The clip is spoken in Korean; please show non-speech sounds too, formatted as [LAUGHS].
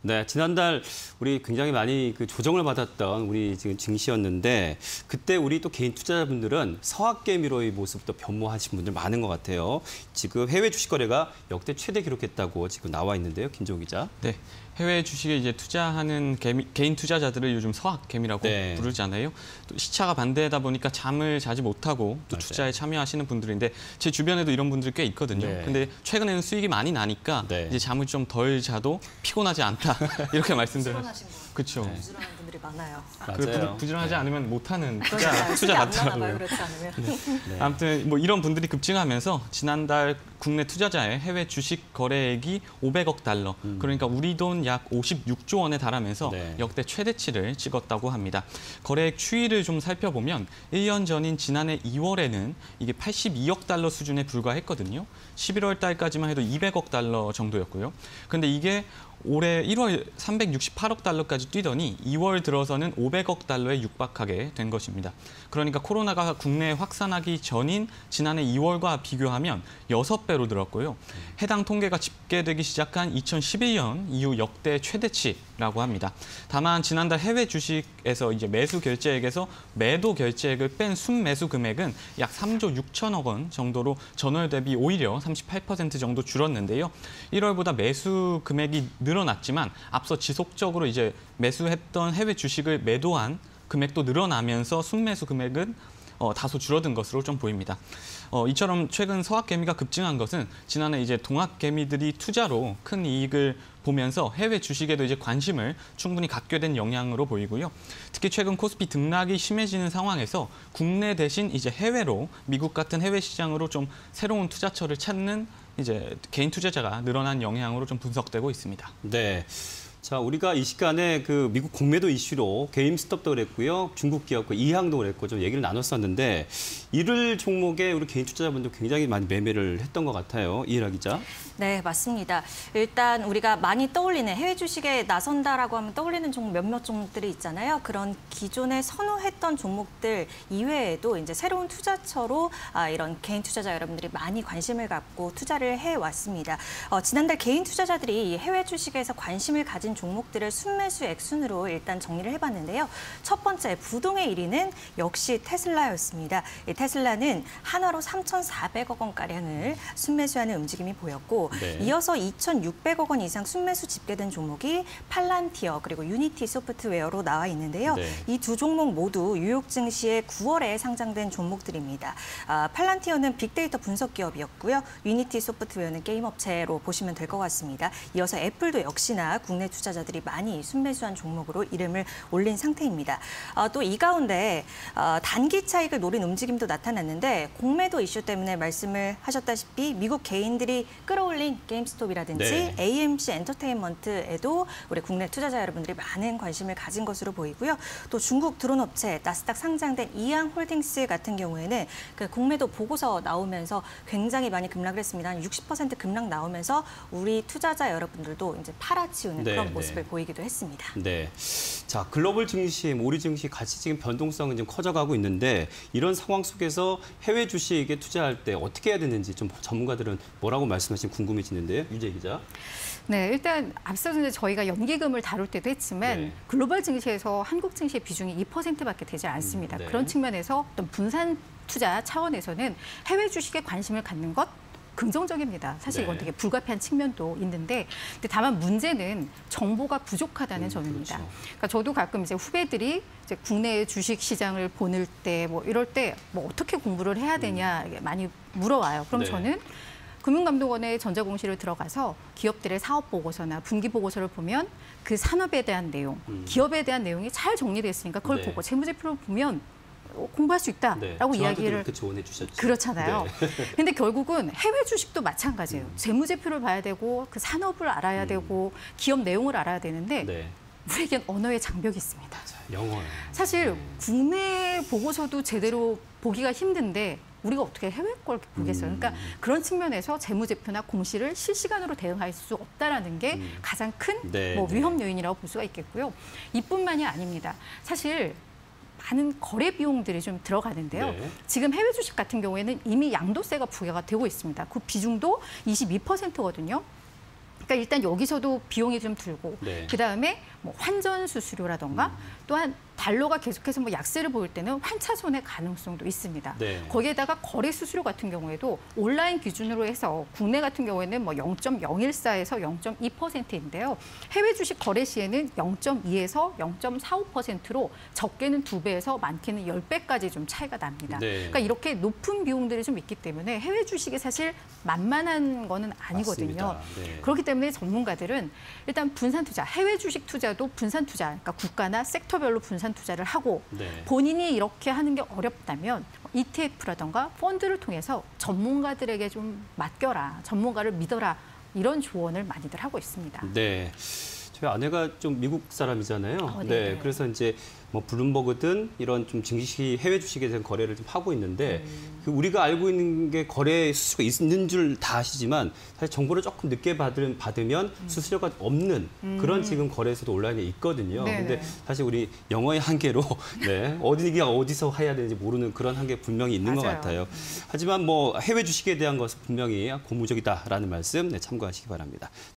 네, 지난달 우리 굉장히 많이 그 조정을 받았던 우리 지금 증시였는데 그때 우리 또 개인 투자자분들은 서학개미로의 모습도 변모하신 분들 많은 것 같아요. 지금 해외 주식 거래가 역대 최대 기록했다고 지금 나와 있는데요, 김종 기자. 네. 해외 주식에 이제 투자하는 개미, 개인 투자자들을 요즘 서학개미라고 네. 부르잖아요. 또 시차가 반대다 보니까 잠을 자지 못하고 또 맞아요. 투자에 참여하시는 분들인데 제 주변에도 이런 분들이 꽤 있거든요. 네. 근데 최근에는 수익이 많이 나니까 네. 이제 잠을 좀 덜 자도 피곤하지 않다 이렇게 거. 그렇죠. 네. 분들이 많아요. 그 맞아요. 부, 부지런하지 네. 않으면 못하는 투자 그러니까요. 투자 같더라고요. 그렇지 않으면. 네. 아무튼 뭐 이런 분들이 급증하면서 지난달 국내 투자자의 해외 주식 거래액이 500억 달러, 그러니까 우리 돈 약 56조 원에 달하면서 네. 역대 최대치를 찍었다고 합니다. 거래액 추이를 좀 살펴보면 1년 전인 지난해 2월에는 이게 82억 달러 수준에 불과했거든요. 11월 달까지만 해도 200억 달러 정도였고요. 근데 이게 올해 1월 368억 달러까지 뛰더니 2월 들어서는 500억 달러에 육박하게 된 것입니다. 그러니까 코로나가 국내에 확산하기 전인 지난해 2월과 비교하면 6배로 늘었고요. 해당 통계가 집계되기 시작한 2011년 이후 역대 최대치라고 합니다. 다만 지난달 해외 주식에서 이제 매수 결제액에서 매도 결제액을 뺀 순매수 금액은 약 3조 6천억 원 정도로 전월 대비 오히려 38% 정도 줄었는데요. 1월보다 매수 금액이 늘어났지만 앞서 지속적으로 이제 매수했던 해외 주식을 매도한 금액도 늘어나면서 순매수 금액은 어, 다소 줄어든 것으로 좀 보입니다. 어, 이처럼 최근 서학개미가 급증한 것은 지난해 이제 동학개미들이 투자로 큰 이익을 보면서 해외 주식에도 이제 관심을 충분히 갖게 된 영향으로 보이고요. 특히 최근 코스피 등락이 심해지는 상황에서 국내 대신 이제 해외로 미국 같은 해외 시장으로 좀 새로운 투자처를 찾는 이제 개인 투자자가 늘어난 영향으로 좀 분석되고 있습니다. 네. 자, 우리가 이 시간에 그 미국 공매도 이슈로 게임스톱도 그랬고요. 중국 기업 그 이항도 그랬고 좀 얘기를 나눴었는데 이를 종목에 우리 개인 투자자분들 굉장히 많이 매매를 했던 것 같아요. 이해라 기자. 네, 맞습니다. 일단 우리가 많이 떠올리는 해외 주식에 나선다라고 하면 떠올리는 종목 몇몇 종목들이 있잖아요. 그런 기존에 선호했던 종목들 이외에도 이제 새로운 투자처로 아, 이런 개인 투자자 여러분들이 많이 관심을 갖고 투자를 해 왔습니다. 어, 지난달 개인 투자자들이 이 해외 주식에서 관심을 가진 종목들을 순매수 액순으로 일단 정리를 해봤는데요. 첫 번째 부동의 1위는 역시 테슬라였습니다. 이 테슬라는 한화로 3,400억 원 가량을 순매수하는 움직임이 보였고 네. 이어서 2,600억 원 이상 순매수 집계된 종목이 팔란티어 그리고 유니티 소프트웨어로 나와 있는데요. 네. 이두 종목 모두 뉴욕 증시에 9월에 상장된 종목들입니다. 아, 팔란티어는 빅데이터 분석 기업이었고요. 유니티 소프트웨어는 게임 업체로 보시면 될 것 같습니다. 이어서 애플도 역시나 국내 투자자들이 많이 순매수한 종목으로 이름을 올린 상태입니다. 아, 또이 가운데 아, 단기 차익을 노린 움직임도 나타났는데 공매도 이슈 때문에 말씀을 하셨다시피 미국 개인들이 끌어올린 게임스톱이라든지 네. AMC 엔터테인먼트에도 우리 국내 투자자 여러분들이 많은 관심을 가진 것으로 보이고요. 또 중국 드론 업체 나스닥 상장된 이양홀딩스 같은 경우에는 그 공매도 보고서 나오면서 굉장히 많이 급락을 했습니다. 한 60% 급락 나오면서 우리 투자자 여러분들도 이제 팔아치우는 네, 그런 모습을 네. 보이기도 했습니다. 네. 자, 글로벌 증시, 우리 증시 같이 지금 변동성은 좀 커져가고 있는데 이런 상황 속에서 해외 주식에 투자할 때 어떻게 해야 되는지 좀 전문가들은 뭐라고 말씀하시면 궁금해지는데요. 유재 기자. 네, 일단 앞서서 이제 저희가 연기금을 다룰 때도 했지만 네. 글로벌 증시에서 한국 증시의 비중이 2%밖에 되지 않습니다. 음, 네. 그런 측면에서 어떤 분산 투자 차원에서는 해외 주식에 관심을 갖는 것 긍정적입니다. 사실 이건 네. 되게 불가피한 측면도 있는데, 근데 다만 문제는 정보가 부족하다는 음, 점입니다. 그렇죠. 그러니까 저도 가끔 이제 후배들이 이제 국내 주식 시장을 보낼 때 뭐 이럴 때 뭐 어떻게 공부를 해야 되냐 이게 많이 물어와요. 그럼 음. 네. 저는 금융감독원의 전자공시를 들어가서 기업들의 사업 보고서나 분기 보고서를 보면 그 산업에 대한 내용, 음. 기업에 대한 내용이 잘 정리되어 있으니까 그걸 네. 보고 재무제표를 보면 어, 공부할 수 네. 있다라고 저한테도 이야기를 그렇게 조언해 주셨죠. 그렇잖아요. 네. [LAUGHS] 근데 결국은 해외 주식도 마찬가지예요. 음. 재무제표를 봐야 되고 그 산업을 알아야 음. 되고 기업 내용을 알아야 되는데 네. 우리에겐 언어의 장벽이 있습니다. 자, 영어. 사실 네. 국내 보고서도 제대로 보기가 힘든데 우리가 어떻게 해외 걸 보겠어요? 음. 그러니까 그런 측면에서 재무제표나 공시를 실시간으로 대응할 수 없다라는 게 음. 가장 큰 네, 뭐 네. 위험 요인이라고 볼 수가 있겠고요. 이뿐만이 아닙니다. 사실 많은 거래 비용들이 좀 들어가는데요. 네. 지금 해외 주식 같은 경우에는 이미 양도세가 부과가 되고 있습니다. 그 비중도 22%거든요. 그러니까 일단 여기서도 비용이 좀 들고 네. 그다음에 뭐 환전 수수료라던가 또한 달러가 계속해서 뭐 약세를 보일 때는 환차 손해 가능성도 있습니다. 네. 거기에다가 거래 수수료 같은 경우에도 온라인 기준으로 해서 국내 같은 경우에는 뭐 0.014에서 0.2%인데요. 해외 주식 거래 시에는 0.2에서 0.45%로 적게는 두배에서 많게는 10배까지 좀 차이가 납니다. 네. 그러니까 이렇게 높은 비용들이 좀 있기 때문에 해외 주식이 사실 만만한 거는 아니거든요. 네. 그렇기 때문에 전문가들은 일단 분산 투자, 해외 주식 투자도 분산 투자, 그러니까 국가나 섹터별로 분산 투자를 하고 네. 본인이 이렇게 하는 게 어렵다면 ETF라던가 펀드를 통해서 전문가들에게 좀 맡겨라, 전문가를 믿어라 이런 조언을 많이들 하고 있습니다. 네. 저희 아내가 좀 미국 사람이잖아요. 어, 네. 네. 그래서 이제 뭐 블룸버그든 이런 좀 증시 해외 주식에 대한 거래를 좀 하고 있는데 음. 그 우리가 알고 있는 게 거래 수수료가 있는 줄 다 아시지만 사실 정보를 조금 늦게 받으면, 받으면 음. 수수료가 없는 그런 지금 거래소도 온라인에 있거든요. 네네. 근데 사실 우리 영어의 한계로 [LAUGHS] 네, 어디가 어디서 해야 되는지 모르는 그런 한계 분명히 있는 것 맞아요. 같아요. 하지만 뭐 해외 주식에 대한 것은 분명히 고무적이다라는 말씀 네, 참고하시기 바랍니다.